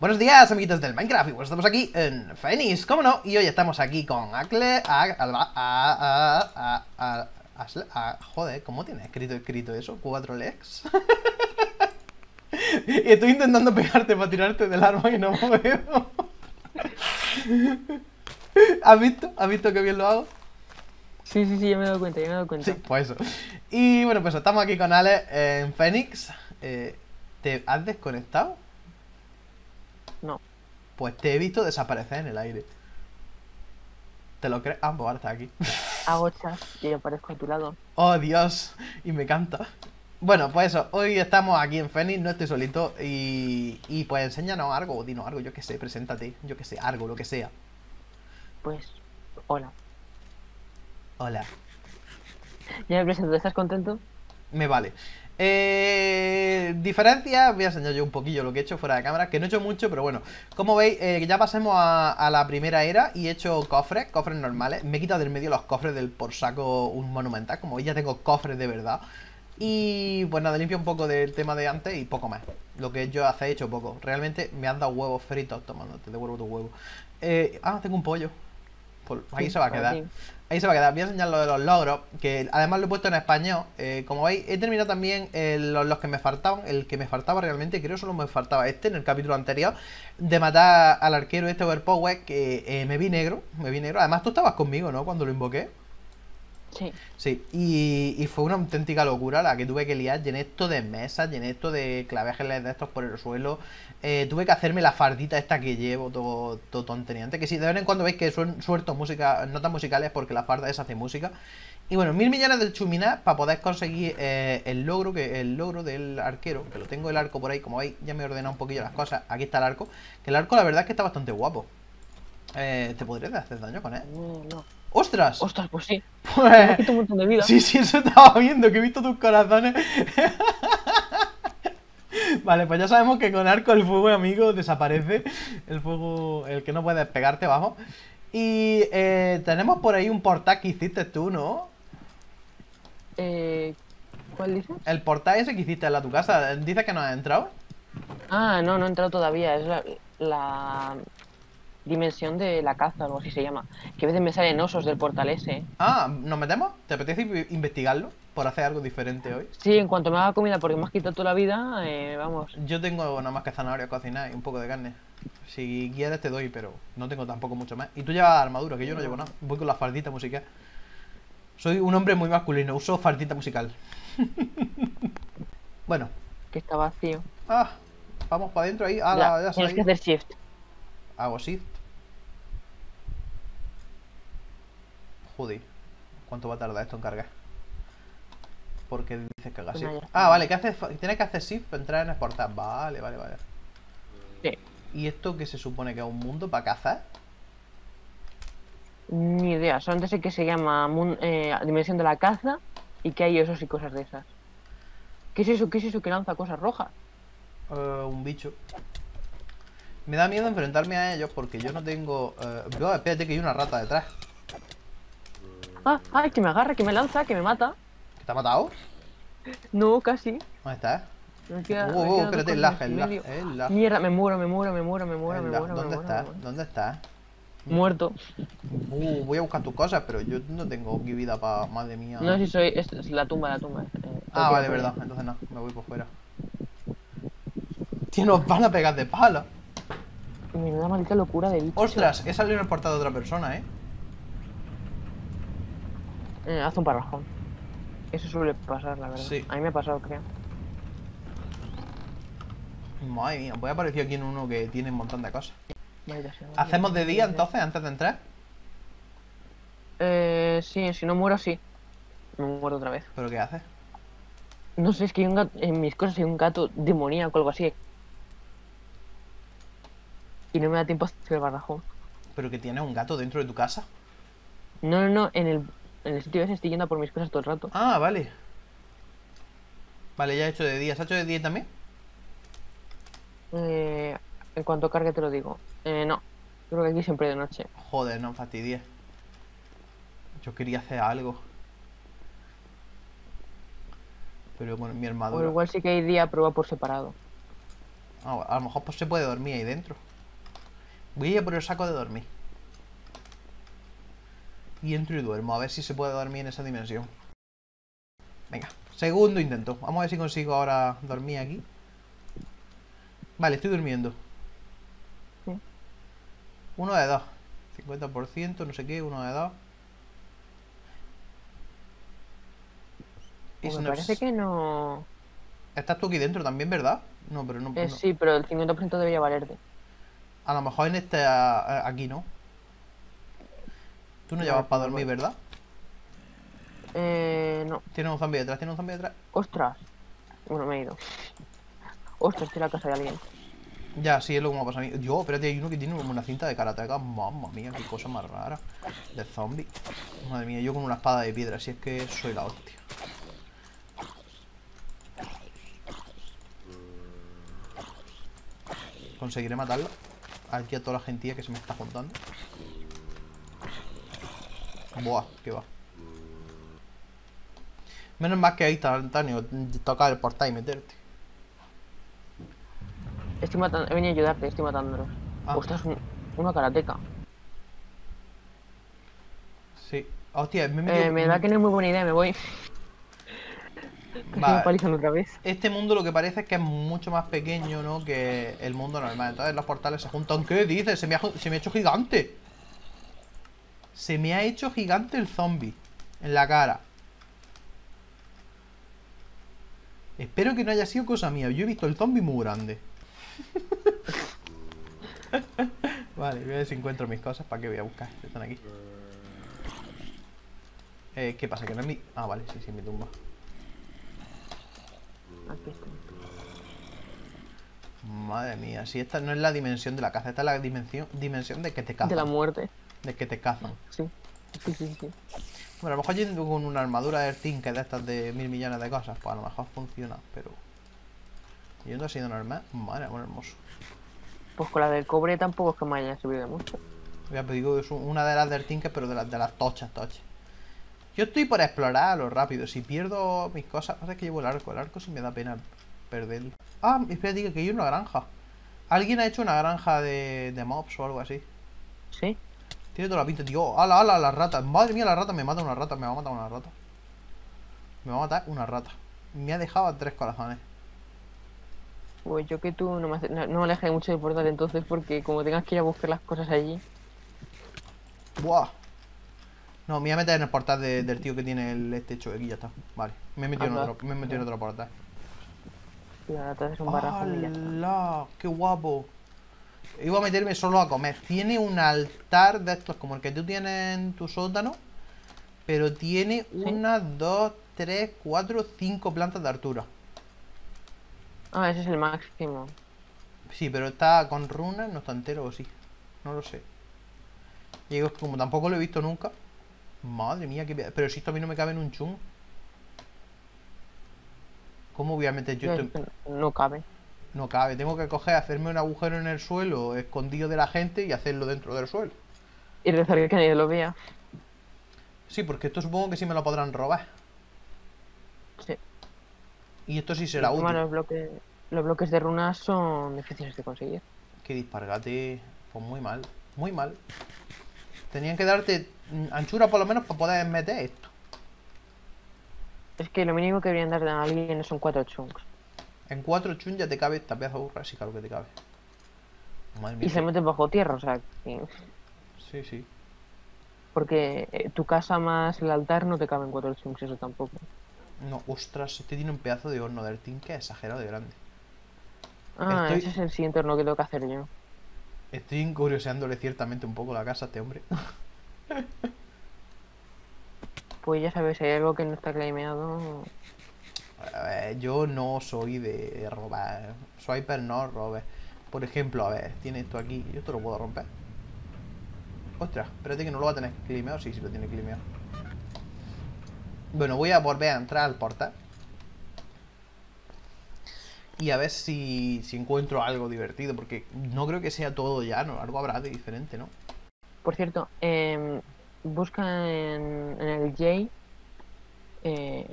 Buenos días, amiguitos del Minecraft, y pues estamos aquí en Phoenix, ¿cómo no? Y hoy estamos aquí con Akle, a, a, a, a, a, joder, ¿cómo tiene escrito escrito eso? ¿Cuatro legs? y estoy intentando pegarte para tirarte del arma y no puedo. ¿Has visto? ¿Has visto que bien lo hago? Sí, sí, sí, ya me he dado cuenta, ya me he dado cuenta. Sí, pues eso. Y bueno, pues estamos aquí con Ale en Phoenix. Eh, ¿Te has desconectado? No. Pues te he visto desaparecer en el aire. ¿Te lo crees? Ah, pues ahora está aquí. Hago chas y aparezco a tu lado. Oh, Dios. Y me canta. Bueno, pues eso. Hoy estamos aquí en Phoenix, no estoy solito. Y, y pues enséñanos algo, dinos algo, yo que sé, preséntate. Yo que sé, algo, lo que sea. Pues, hola. Hola. Ya me presento, ¿estás contento? Me vale. Eh, diferencias, voy a enseñar yo un poquillo lo que he hecho fuera de cámara, que no he hecho mucho, pero bueno, como veis, eh, ya pasemos a, la primera era y he hecho cofres, cofres normales, me he quitado del medio los cofres del por saco un monumental, como veis ya tengo cofres de verdad, y pues nada, limpio un poco del tema de antes y poco más, lo que yo hace he hecho poco, realmente me han dado huevos fritos, toma, te devuelvo tu huevo, eh, ah, tengo un pollo, pues ahí se va a quedar. Ahí se va a quedar. Voy a enseñar lo de los logros, que además lo he puesto en español. Eh, como veis, he terminado también eh, los, que me faltaban. El que me faltaba realmente, creo solo me faltaba este en el capítulo anterior, de matar al arquero este Overpower, que eh, me vi negro. Me vi negro. Además, tú estabas conmigo, ¿no? Cuando lo invoqué. Sí. Sí, y, fue una auténtica locura la que tuve que liar. Llené esto de mesas, llené esto de clavejeles de estos por el suelo. Eh, tuve que hacerme la fardita esta que llevo, todo, todo tonteniante. Que sí, de vez en cuando veis que suelto música, notas musicales porque la farda esa hace música. Y bueno, mil millones de chuminas para poder conseguir eh, el logro, que el logro del arquero, que lo tengo el arco por ahí, como veis, ya me he ordenado un poquillo las cosas. Aquí está el arco. Que el arco la verdad es que está bastante guapo. Eh, ¿Te podrías hacer daño con él? No, no. ¡Ostras! ¡Ostras, pues sí! Pues... un montón de vida. Sí, sí, eso estaba viendo, que he visto tus corazones. vale, pues ya sabemos que con arco el fuego, amigo, desaparece. El fuego, el que no puedes pegarte, vamos. Y eh, tenemos por ahí un portal que hiciste tú, ¿no? Eh, ¿Cuál dices? El portal ese que hiciste en la tu casa. ¿Dices que no has entrado? Ah, no, no he entrado todavía. Es la dimensión de la caza, o algo así se llama. Que a veces me salen osos del portal ese. Ah, ¿nos metemos? ¿Te apetece investigarlo? Por hacer algo diferente hoy. Sí, en cuanto me haga comida porque me has quitado toda la vida, eh, vamos. Yo tengo nada más que zanahoria cocinar y un poco de carne. Si quieres te doy, pero no tengo tampoco mucho más. Y tú llevas armadura, que yo no llevo nada. Voy con la fardita musical. Soy un hombre muy masculino, uso fardita musical. bueno. Que está vacío. Ah, vamos para adentro ahí. Ah, ya, ya Tienes que hacer shift. Hago shift. Joder. ¿Cuánto va a tardar esto en cargar? Porque dices que haga shift. Ah, vale, que hace, tienes que hacer shift para entrar en exportar. Vale, vale, vale. Sí. ¿Y esto qué se supone que es un mundo para cazar? Ni idea, solamente sé que se llama eh, Dimensión de la Caza y que hay esos y cosas de esas. ¿Qué es eso? ¿Qué es eso que lanza cosas rojas? Uh, un bicho. Me da miedo enfrentarme a ellos porque yo no tengo... Eh... espérate que hay una rata detrás. Ah, ay, que me agarra, que me lanza, que me mata. ¿Te ha matado? No, casi. ¿Dónde estás? Me queda, uh, uh, espérate, el lag, el lag, el lag. Mierda, me muero, me muero, me muero, me muero, me muero. ¿Dónde estás? ¿Dónde estás? Muerto. Uh, voy a buscar tus cosas, pero yo no tengo vida para... Madre mía. No, si soy... Es, la tumba, la tumba. Eh, ah, vale, verdad. Entonces no, me voy por fuera. Tío, nos van a pegar de pala. Menuda maldita locura de bicho. Ostras, he salido en el portal de otra persona, ¿eh? eh haz un parrajón. Eso suele pasar, la verdad. Sí. A mí me ha pasado, creo. Madre mía, voy a aparecer aquí en uno que tiene un montón de cosas. ¿Hacemos de día entonces, antes de entrar? Eh, sí, si no muero, sí. Me muero otra vez. ¿Pero qué haces? No sé, es que hay un gato, en mis cosas hay un gato demoníaco o algo así. Y no me da tiempo a hacer el barrajón. ¿Pero que tienes un gato dentro de tu casa? No, no, no, en el, en el sitio ese estoy yendo por mis cosas todo el rato. Ah, vale. Vale, ya he hecho de día. ¿Has hecho de día también? Eh, en cuanto cargue te lo digo. Eh, no. Creo que aquí siempre de noche. Joder, no fastidies. Yo quería hacer algo. Pero bueno, mi armadura. O igual sí que hay día prueba por separado. Ah, a lo mejor pues se puede dormir ahí dentro. Voy a ir a por el saco de dormir. Y entro y duermo, a ver si se puede dormir en esa dimensión. Venga, segundo intento. Vamos a ver si consigo ahora dormir aquí. Vale, estoy durmiendo. Uno de dos. 50%, no sé qué, uno de dos. Pues me parece que no... Estás tú aquí dentro también, ¿verdad? No, pero no. Eh, no. Sí, pero el 50% debería valerte. A lo mejor en este a- aquí no. Tú no No, llevas para dormir, ¿verdad? Eh, no. Tienes un zombie detrás, tienes un zombie detrás. Ostras. Bueno, me he ido. Ostras, estoy en la casa de alguien. Ya, sí, es lo que me ha pasado a mí. Dios, espérate, hay uno que tiene una cinta de karateka. Mamma mía, qué cosa más rara. De zombie. Madre mía, yo con una espada de piedra, si es que soy la hostia. Conseguiré matarlo. Aquí a toda la gentía que se me está juntando. Buah, que va. Menos mal que hay instantáneo. Tocar el portal y meterte. Estoy matando... He venido a ayudarte, estoy matándolos. Ah. Ostras, un- una karateca. Sí. Hostia, me he metido- Eh, me da que no es muy buena idea, me voy. Otra vez. Este mundo lo que parece es que es mucho más pequeño, ¿no? Que el mundo normal. Entonces los portales se juntan. ¿Qué dices? Se me ha, ju- se me ha hecho gigante. Se me ha hecho gigante el zombie. En la cara. Espero que no haya sido cosa mía. Yo he visto el zombie muy grande. vale, voy a ver si encuentro mis cosas. ¿Para qué voy a buscar? Están aquí. Eh, ¿Qué pasa? Que no es mi... Ah, vale, sí, sí, mi tumba. Aquí está. Madre mía, si esta no es la dimensión de la caza, esta es la dimensión, dimensión de que te cazan. De la muerte. de que te cazan. Sí. Sí, sí, sí. Bueno, a lo mejor yendo con una armadura de que de estas de mil millones de cosas, pues a lo mejor funciona, pero. Yendo así de normal, madre, bueno, hermoso. Pues con la del cobre tampoco es que me haya subido de mucho. Ya te digo, es una de las del Tinker, pero de las de las tochas, tochas. Yo estoy por explorar a lo rápido. Si pierdo mis cosas, pasa que llevo el arco. El arco sí me da pena perderlo. Ah, espera, diga que hay una granja. Alguien ha hecho una granja de, de mobs o algo así. Sí. Tiene toda la pinta, tío. ¡Hala, hala! Las ratas. Madre mía, la rata me mata una rata. Me va a matar una rata. Me va a matar una rata. Me ha dejado a tres corazones. Pues yo que tú no me, no, no me alejes mucho del portal entonces porque como tengas que ir a buscar las cosas allí. ¡Buah! No, me voy a meter en el portal de- del tío que tiene el este hecho aquí, ya está. Vale. Me he metido, en, otro, me he metido en otro portal. Y ahora te haces un y ya está. ¡Hala! ¡Qué guapo! Iba a meterme solo a comer. Tiene un altar de estos como el que tú tienes en tu sótano. Pero tiene una, dos, tres, cuatro, cinco plantas de altura. Ah, ese es el máximo. Sí, pero está con runas, no está entero o sí. No lo sé. Y digo, como tampoco lo he visto nunca. Madre mía, qué... pe- Pero si esto a mí no me cabe en un chung. ¿Cómo voy a meter yo esto? que No cabe. No cabe, tengo que coger, hacerme un agujero en el suelo, escondido de la gente y hacerlo dentro del suelo. Y rezar que nadie lo vea. Sí, porque esto supongo que sí me lo podrán robar. Sí. Y esto sí será útil. los bloques, los bloques de runas son difíciles de conseguir. Qué disparate. Pues muy mal, muy mal. Tenían que darte anchura por lo menos para poder meter esto. Es que lo mínimo que deberían dar a alguien son cuatro chunks. En cuatro chun ya te cabe esta pedazo de burra, sí, claro que te cabe. Madre mía. Y se meten bajo tierra, o sea, que- Sí, sí. porque eh, tu casa más el altar no te caben cuatro chunks, eso tampoco. No, ostras, este tiene un pedazo de horno del team que es exagerado de grande. Ah, Estoy- ese es el siguiente horno que tengo que hacer yo. Estoy curioseándole ciertamente un poco la casa a este hombre. Pues ya sabes, si hay algo que no está claimeado. A ver, yo no soy de robar. Swiper no robes. Por ejemplo, a ver, tiene esto aquí. Yo esto lo puedo romper. Ostras, espérate que no lo va a tener climeado. Sí, sí lo tiene climeado. Bueno, voy a volver a entrar al portal. Y a ver si, si encuentro algo divertido. Porque no creo que sea todo llano. Algo habrá de diferente, ¿no? Por cierto, em, busca en, en el J. Eh,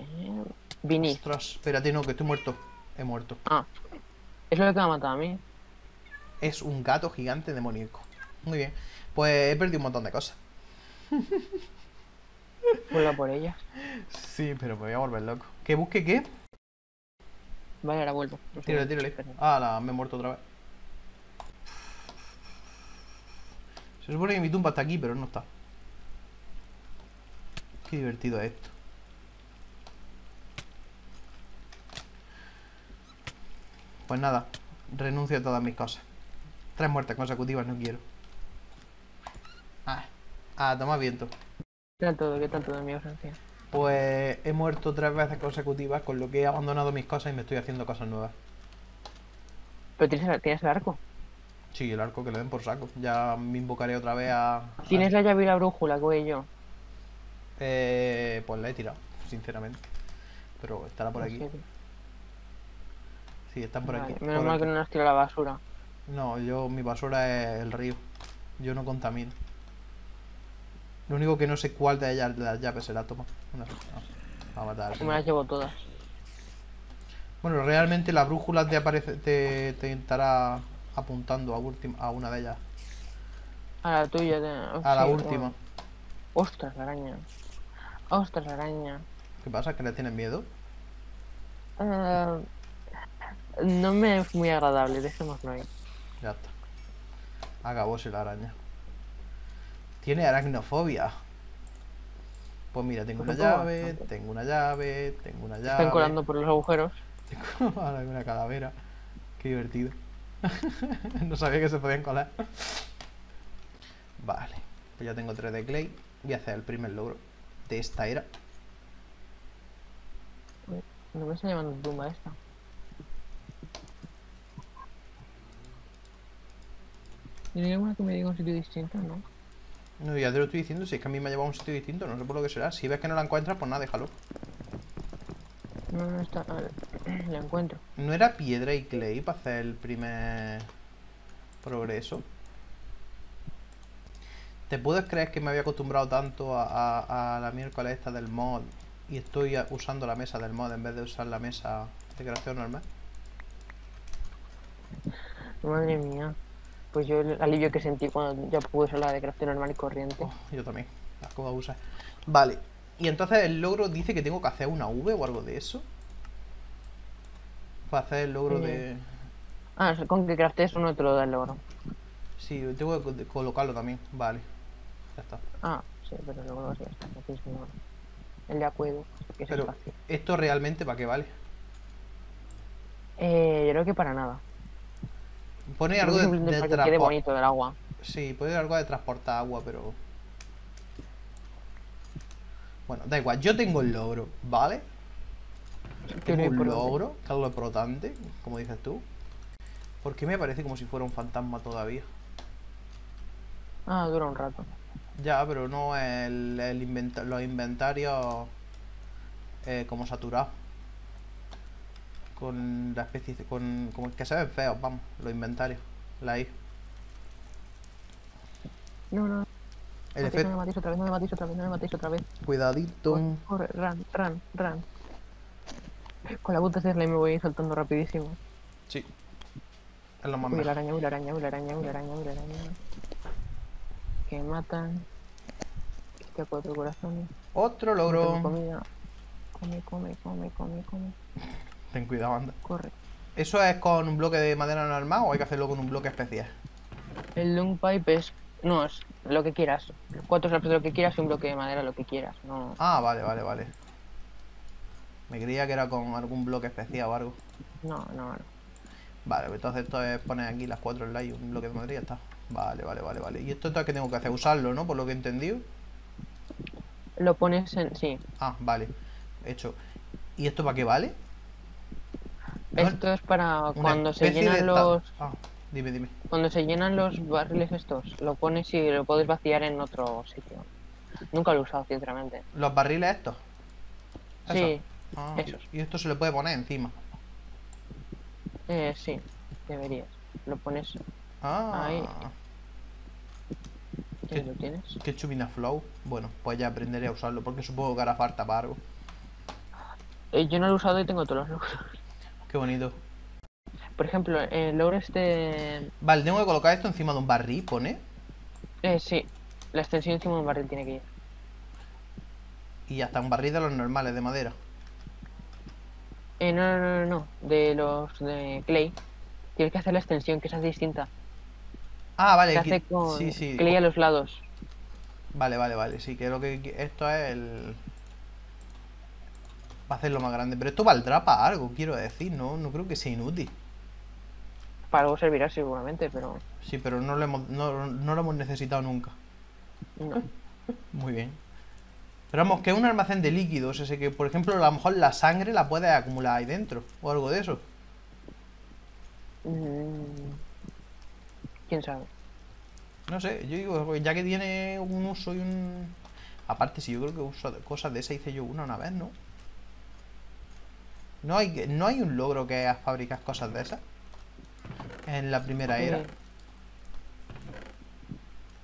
Vinny. Ostras, espérate, no, que estoy muerto. He muerto. Ah, Es lo que me ha matado a mí. Es un gato gigante demoníaco. Muy bien. Pues he perdido un montón de cosas. Vuelva por ella. Sí, pero me voy a volver loco. ¿Que busque qué? Vale, ahora vuelvo. Tírale, tírale. Ah, la, me he muerto otra vez. Se supone que mi tumba está aquí, pero no está. Qué divertido es esto. Pues nada, renuncio a todas mis cosas. Tres muertes consecutivas no quiero. Ah, ah toma viento. ¿Qué tal todo? ¿Qué tal todo mi ausencia? Pues he muerto tres veces consecutivas, con lo que he abandonado mis cosas y me estoy haciendo cosas nuevas. ¿Pero tienes el, tienes el arco? Sí, el arco que le den por saco. Ya me invocaré otra vez a. ¿Tienes a- la llave y la brújula que voy yo? Eh, pues la he tirado, sinceramente. Pero estará por aquí. Sí, están por Vale, aquí. Menos por mal que no las tiro a la basura. No, yo, mi basura es el río. Yo no contamino. Lo único que no sé cuál de ellas de las llaves se la toma. No, a matar. Me las llevo todas. Bueno, realmente la brújula te aparece, te, te estará apuntando a, última, a una de ellas. A la tuya. A la sí, última. bueno. Ostras, la araña. Ostras, la araña. ¿Qué pasa? ¿Que le tienes miedo? Eh, no me es muy agradable, dejémoslo ahí. Ya está. Acabóse la araña. Tiene aracnofobia. Pues mira, tengo una llave, tengo una llave, tengo una llave. Están colando por los agujeros. Tengo una calavera. Qué divertido. no sabía que se podían colar. Vale. Pues ya tengo 3 de clay. Voy a hacer el primer logro de esta era. No me está llamando tumba esta. ¿Tiene alguna que me diga un sitio distinto? No. No, ya te lo estoy diciendo, si es que a mí me ha llevado a un sitio distinto, no sé por lo que será. Si ves que no la encuentras, pues nada, déjalo. No, no está. La encuentro. ¿No era piedra y clay para hacer el primer progreso? ¿Te puedes creer que me había acostumbrado tanto a, a- a la miércoles esta del mod y estoy usando la mesa del mod en vez de usar la mesa de creación normal? Madre mía. Pues yo el alivio que sentí cuando ya pude usar la de crafting normal y corriente. Oh, yo también, la acabo de usar. Vale, y entonces el logro dice que tengo que hacer una V o algo de eso. Para hacer el logro de... Ah, con que craftees uno te lo da el logro. Sí, tengo que co- colocarlo también. Vale, ya está. Ah, sí, pero el logro ya está. ninguno. El de que el Pero. ¿esto realmente para qué vale? Eh, yo creo que para nada. Pone algo de, simplemente de para que quede transpor- bonito del agua. Sí, pone algo de transportar agua, pero... Bueno, da igual, yo tengo el logro, ¿vale? Tengo un logro, que es lo importante, como dices tú. ¿Por qué me parece como si fuera un fantasma todavía? Ah, dura un rato. Ya, pero no el, el inventa- los inventarios eh, como saturados. Con la especie, con como que se ven feos, vamos, los inventarios. La I. No, no, El no, tío, no efecto, me matéis otra vez, no me matéis otra vez, no me matéis otra vez. cuidadito. Corre, corre, run, run, run. Con la puta slime me voy saltando rapidísimo. Sí. Es lo más Uy, la araña, uy, la araña, uy, la araña, uy, la araña, uy, la araña. Que matan. Que cuatro corazones. Otro logro. comida. Come, come, come, come, come. Ten cuidado, anda. Corre. ¿Eso es con un bloque de madera normal o hay que hacerlo con un bloque especial? El long pipe es. No, es lo que quieras. Cuatro slaps de lo que quieras y un bloque de madera lo que quieras. No. Ah, vale, vale, vale. Me creía que era con algún bloque especial o algo. No, no, no. Vale, pues entonces esto es poner aquí las cuatro slides, un bloque de madera y ya está. Vale, vale, vale, vale. Y esto es que tengo que hacer, usarlo, ¿no? Por lo que he entendido. Lo pones en. Sí. Ah, vale. Hecho. ¿Y esto para qué vale? No, Esto es para cuando se llenan los. Ah, dime, dime. Cuando se llenan los barriles estos, lo pones y lo puedes vaciar en otro sitio. Nunca lo he usado, sinceramente. ¿Los barriles estos? ¿Esos? Sí, Ah, esos. Y esto se le puede poner encima. eh, sí, deberías. Lo pones Ah, Ahí. ¿Qué? lo tienes. qué chupina flow. Bueno, pues ya aprenderé a usarlo porque supongo que hará falta para algo. Eh, yo no lo he usado y tengo todos los logros. Qué bonito. Por ejemplo, el logro este... Vale, tengo que colocar esto encima de un barril, pone. Eh, sí, la extensión encima de un barril tiene que ir. Y hasta un barril de los normales, de madera. Eh, no, no, no, no, de los de Clay. Tienes que hacer la extensión, que esa es distinta. Ah, vale. Se hace con Sí, sí. Clay a los lados. Vale, vale, vale. Sí, lo que esto es el. Va a hacerlo más grande. Pero esto valdrá para algo, quiero decir, ¿no? No creo que sea inútil. Para algo servirá seguramente, pero Sí, pero no lo hemos, no, no lo hemos necesitado nunca. no. Muy bien. Pero vamos, que es un almacén de líquidos. Ese que, por ejemplo, a lo mejor la sangre la puedes acumular ahí dentro. O algo de eso. Mm, ¿Quién sabe? No sé, yo digo, ya que tiene un uso y un. Aparte, si yo creo que uso cosas de esa hice yo una una vez, ¿no? No hay, que- no hay un logro que fabricas cosas de esas. En la primera era.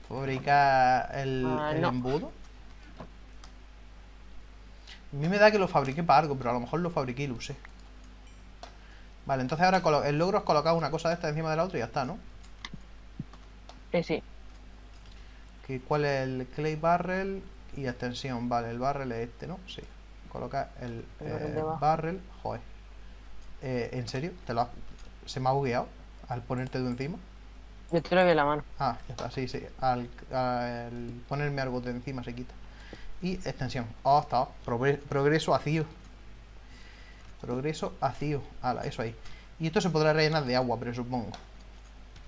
Fabricar el, Ah, el no. embudo. A mí me da que lo fabriqué para algo, pero a lo mejor lo fabriqué y lo usé. Vale, entonces ahora el logro es colocar una cosa de esta encima de la otra y ya está, ¿no? eh, sí, ¿Cuál es el clay barrel y extensión? Vale, el barrel es este, ¿no? Sí. Coloca el, El barrel eh, barrel. Joder. Eh, ¿En serio? ¿Te lo has- ¿Se me ha bugueado al ponerte tú encima? yo te lo veo en la mano. Ah, ya está, sí, sí. Al, al ponerme algo de encima se quita. Y extensión. Ah, está. Progre- progreso vacío. Progreso vacío. Ala, eso ahí. Y esto se podrá rellenar de agua, pero supongo.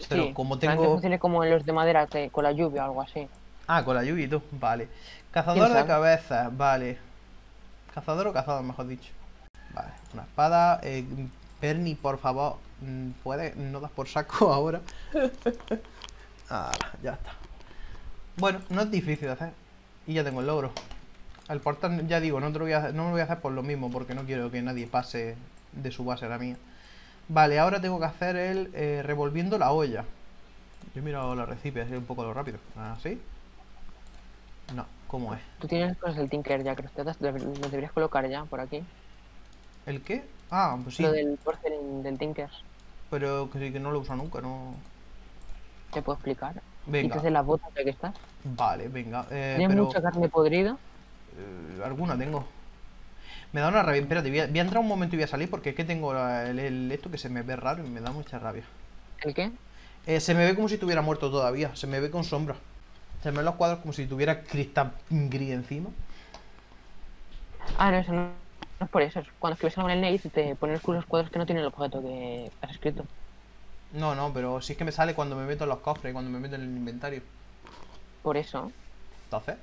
Pero sí, como tengo- funcione como en los de madera, que- con la lluvia o algo así. Ah, con la lluvia y todo. Vale. Cazador de cabezas. Vale. Cazador o cazador, mejor dicho. Vale. Una espada. Eh, Bernie, por favor. mm, ¿Puedes? No das por saco ahora. Ah, ya está. Bueno, no es difícil de hacer. Y ya tengo el logro. El portal, ya digo, no, voy a no me lo voy a hacer por lo mismo, porque no quiero que nadie pase de su base a la mía. Vale, ahora tengo que hacer el eh, revolviendo la olla. Yo he mirado la recipe, así un poco lo rápido. ¿Así? No, ¿cómo es? Tú tienes cosas del Tinker ya, creo que te- lo deberías colocar ya por aquí. ¿El qué? Ah, pues sí, Lo del porcelain del Tinker. pero que no lo uso nunca, no. Te puedo explicar. Venga, Quitas de las botas ya que estás. vale, venga. Eh, Tienes pero mucha carne podrida. eh, alguna tengo. Me da una rabia. Espérate, voy a, voy a entrar un momento y voy a salir porque es que tengo la- el, el- esto que se me ve raro y me da mucha rabia. ¿El qué? Eh, se me ve como si estuviera muerto todavía. Se me ve con sombra. Se me ven los cuadros como si tuviera cristal gris encima. Ah, no, eso no, no es por eso. es Cuando escribes algo en el Nate te ponen los cuadros que no tienen el objeto que has escrito. No, no, pero sí es que me sale cuando me meto en los cofres, cuando me meto en el inventario. Por eso, Entonces.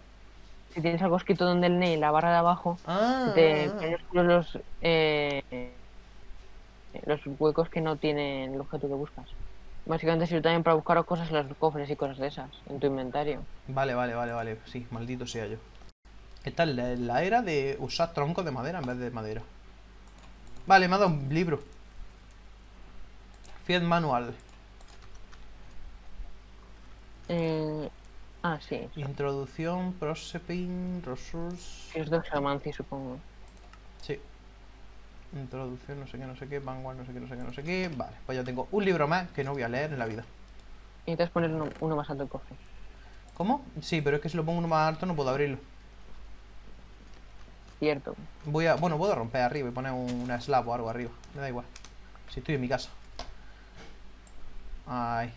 si tienes algo escrito donde el Nate, la barra de abajo, Ah, te los, los, eh, los huecos que no tienen el objeto que buscas. Básicamente sirve también para buscar cosas en los cofres y cosas de esas, en tu inventario. Vale, vale, vale, vale. Sí, maldito sea yo. Esta es la, la era de usar troncos de madera en vez de madera. Vale, me ha dado un libro. Fiat Manual. Eh, ah, sí. Introducción, Proseping, Resource. Es de Xamancy, supongo. Introducción, no sé qué, no sé qué. Vanguard, no sé qué, no sé qué, no sé qué. Vale, pues ya tengo un libro más que no voy a leer en la vida. Y te poner uno, uno más alto el cofre. ¿Cómo? Sí, pero es que si lo pongo uno más alto no puedo abrirlo. Cierto. Voy a, bueno, puedo romper arriba y poner un- una slab o algo arriba. Me da igual. Si estoy en mi casa. Ay.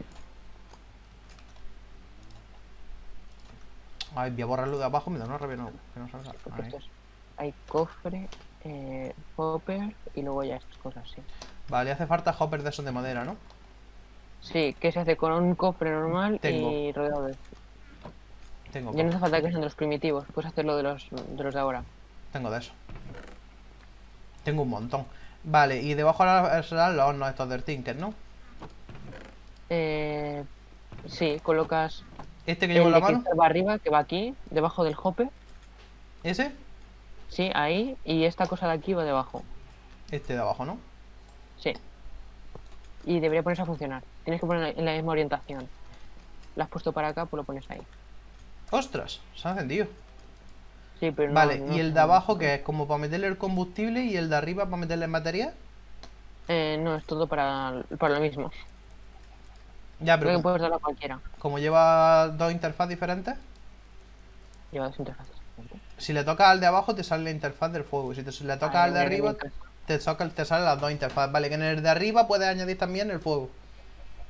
Ay, voy a borrarlo de abajo, me da una rabia no, que no salga. Porque Ahí. hay cofre, eh, hopper y luego ya estas cosas, sí. Vale, hace falta hoppers de esos de madera, ¿no? Sí, que se hace con un cofre normal Tengo. y rodeado de... Tengo, Ya no hace falta que sean de los primitivos, puedes hacerlo de los de los de ahora. tengo de eso. Tengo un montón. Vale, y debajo ahora serán los hornos estos del Tinker, ¿no? Eh, sí, colocas Este que llevo en la mano, que va arriba, que va aquí, debajo del hopper, ese, sí, ahí, y esta cosa de aquí va debajo, este de abajo, ¿no? sí. Y debería ponerse a funcionar. Tienes que poner en la misma orientación. La has puesto para acá, pues lo pones ahí. ¡Ostras! Se ha encendido. Sí, pero no- Vale, no ¿y el de abajo que es como para meterle el combustible y el de arriba para meterle el material? Eh, no, es todo para, para lo mismo. Ya, Creo pero que puedes darlo a cualquiera. como lleva dos interfaz diferentes, Lleva dos interfaces. Si le tocas al de abajo te sale la interfaz del fuego. Y si te- si le tocas Ah, al de arriba, te, toca, te salen las dos interfaces. Vale, que en el de arriba puedes añadir también el fuego.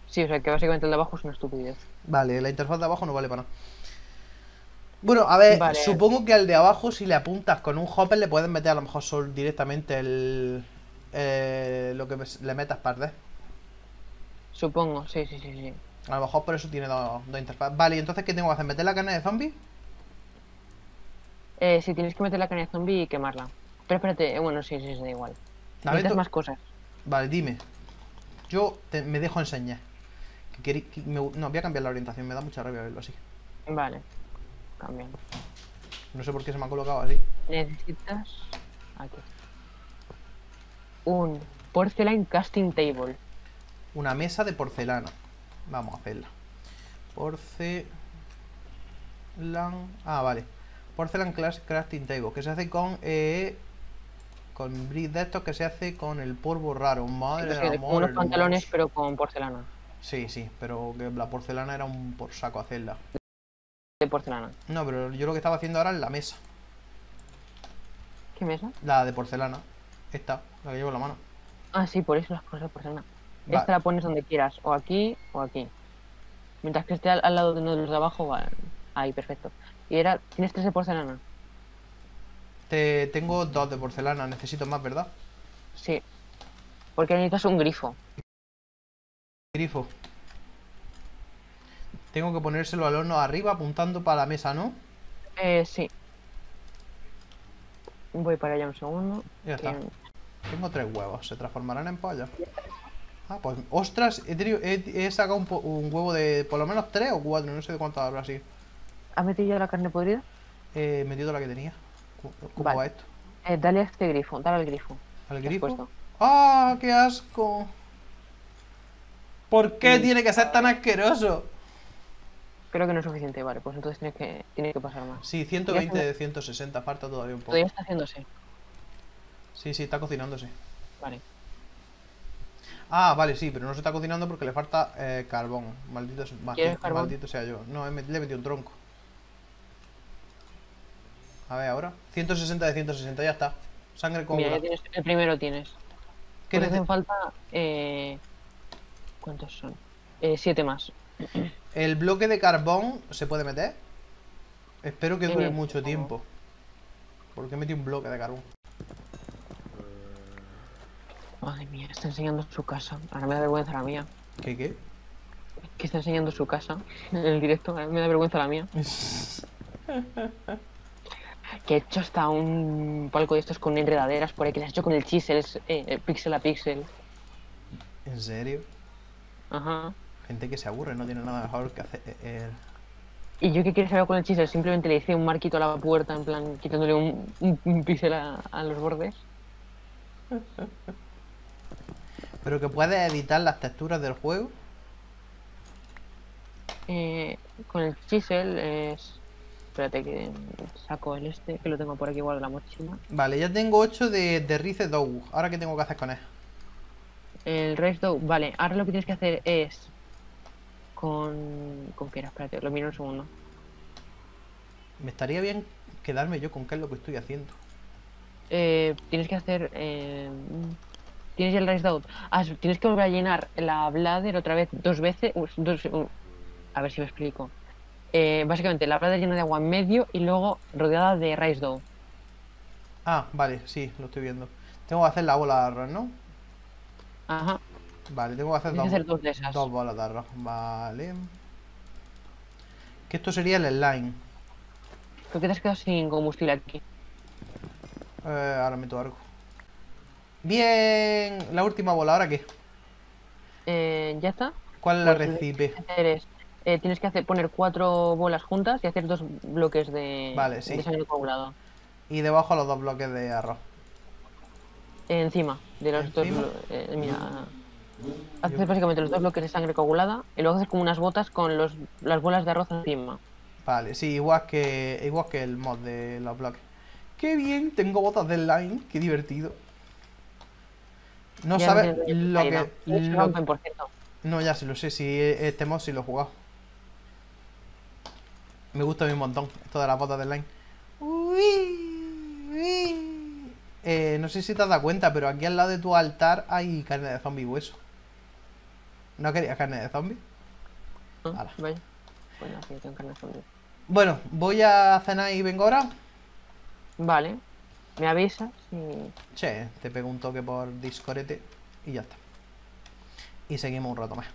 Sí, o sea que básicamente el de abajo es una estupidez. Vale, la interfaz de abajo no vale para nada. Bueno, a ver, Vale. supongo que al de abajo, si le apuntas con un hopper, le puedes meter a lo mejor sol directamente el. eh, lo que le metas par Supongo, sí, sí, sí, sí. A lo mejor por eso tiene dos, dos interfaces. Vale, y entonces, ¿qué tengo que hacer? ¿Meter la carne de zombie? Eh, sí, tienes que meter la carne de zombie y quemarla. Pero espérate, eh, bueno, sí, sí, sí, da igual. Necesitas más cosas. Vale, dime. Yo te- me dejo enseñar. Que que me- no, voy a cambiar la orientación, me da mucha rabia verlo así. Vale. Cambian. No sé por qué se me ha colocado así. Necesitas. Aquí. Un porcelain casting table. Una mesa de porcelana. Vamos a hacerla. Porcelan. Ah, vale. Porcelain Class Crafting Table. Que se hace con. Eh, con bris de estos que se hace con el polvo raro. Madre que amor unos hermoso. pantalones, pero con porcelana. Sí, sí, pero que la porcelana era un por saco hacerla. De porcelana. No, pero yo lo que estaba haciendo ahora es la mesa. ¿Qué mesa? La de porcelana. Esta, la que llevo en la mano. Ah, sí, por eso las cosas de porcelana. Vale. Esta la pones donde quieras, o aquí o aquí. Mientras que esté al, al lado de uno de los de abajo, va ahí, perfecto. Y era, ¿tienes tres de porcelana? Te, tengo dos de porcelana, necesito más, ¿verdad? Sí. Porque necesitas un grifo. Grifo. Tengo que ponérselo al horno arriba apuntando para la mesa, ¿no? Eh, sí. Voy para allá un segundo. Ya está. Tengo tres huevos, ¿se transformarán en pollo? Ah, pues, ostras, he, tenido- he- he sacado un, un huevo de por lo menos tres o cuatro, no sé de cuánto habrá así. ¿Has metido ya la carne podrida? He metido la que tenía. ¿Cómo cómo Vale. va esto? Eh, dale a este grifo, dale al grifo. ¿Al grifo? ¡Ah, qué asco! ¿Por qué Sí. tiene que ser tan asqueroso? Creo que no es suficiente, vale, pues entonces tienes que, tienes que pasar más. Sí, 120 de 160, falta todavía un poco. Todavía está haciéndose. Sí, sí, está cocinándose. Vale. Ah, vale, sí, pero no se está cocinando porque le falta eh, carbón. Maldito, se- ma- ¿Quieres carbón? maldito sea yo. No, le he metido un tronco. A ver, ahora. 160 de 160, ya está. Sangre con Mira, ya tienes, el primero tienes. ¿Qué Pues nece- hacen falta. Eh, ¿Cuántos son? Eh, siete más. ¿El bloque de carbón se puede meter? Espero que dure mucho tiempo. Porque he metido un bloque de carbón. Madre mía, está enseñando su casa. Ahora me da vergüenza la mía. ¿Qué qué? Que está enseñando su casa en el directo. Ahora me da vergüenza la mía. Que he hecho hasta un palco de estos con enredaderas por ahí. Que se ha hecho con el chisel, eh, pixel a pixel. ¿En serio? Ajá. Gente que se aburre, no tiene nada mejor que hacer. eh, eh. Y yo que quería saber con el chisel, simplemente le hice un marquito a la puerta, en plan, quitándole un, un, un píxel a, a los bordes. Pero que puedes editar las texturas del juego. Eh, con el chisel es... Espérate que saco el este, que lo tengo por aquí igual en la mochila. Vale, ya tengo 8 de, de Rice Dough. Ahora, ¿qué tengo que hacer con él? El Race Dough, vale, ahora lo que tienes que hacer es... Con... ¿Con qué era? Espérate, lo miro un segundo. Me estaría bien quedarme yo con qué es lo que estoy haciendo. Eh, tienes que hacer... eh, Tienes ya el Race Dough. Ah, tienes que volver a llenar la bladder otra vez dos veces. dos- a ver si me explico. Eh, básicamente, la bladder llena de agua en medio y luego rodeada de Rice Dough. Ah, vale, sí, lo estoy viendo. Tengo que hacer la bola de arroz, ¿no? Ajá. Vale, tengo que hacer, dos, que hacer dos de esas. dos bolas de arroz. Vale. Que esto sería el slime. ¿Por qué te has quedado sin combustible aquí? Eh, ahora meto algo. Bien, la última bola, ¿ahora qué? Eh, ¿Ya está? ¿Cuál es la Pues, recipe? Hacer es, eh, tienes que hacer, poner cuatro bolas juntas y hacer dos bloques de, Vale, sí. de sangre coagulada. Y debajo los dos bloques de arroz. Eh, encima de los dos eh, mira, haces básicamente los dos bloques de sangre coagulada y luego haces como unas botas con los, las bolas de arroz encima. Vale, sí, igual que igual que el mod de los bloques. ¡Qué bien! Tengo botas de slime, qué divertido. No Ya sabes ya lo que... Se lo rompen, que- por cierto. No, ya sí lo sé, si este mod sí lo he jugado. Me gusta a mí un montón esto de las botas de line. Uy, uy. Eh, no sé si te has dado cuenta, pero aquí al lado de tu altar hay carne de zombie y hueso. ¿No querías carne de zombie? Ah. Vaya. Bueno, sí, tengo carne de zombie. Bueno, voy a cenar y vengo ahora. Vale. Me avisas y... Che, te pego un toque por Discorete y ya está. Y seguimos un rato más.